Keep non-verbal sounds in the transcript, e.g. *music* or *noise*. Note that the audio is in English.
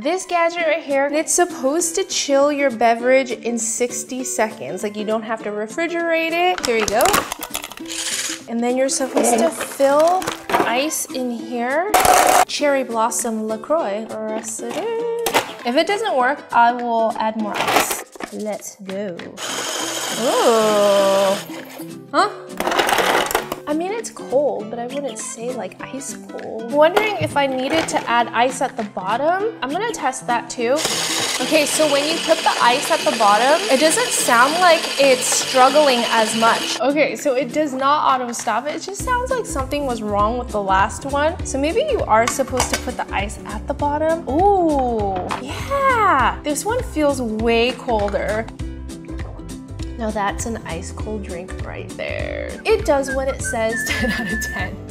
This gadget right here, it's supposed to chill your beverage in 60 seconds. Like you don't have to refrigerate it. Here you go. And then you're supposed to fill ice in here. Cherry Blossom LaCroix. If it doesn't work, I will add more ice. Let's go. Huh? I mean, it's cold, but I wouldn't say like ice cold. I'm wondering if I needed to add ice at the bottom. I'm gonna test that too. Okay, so when you put the ice at the bottom, it doesn't sound like it's struggling as much. Okay, so it does not auto stop it. It just sounds like something was wrong with the last one. So maybe you are supposed to put the ice at the bottom. Ooh, yeah. This one feels way colder. Now that's an ice cold drink right there. It does what it says *laughs* 10 out of 10.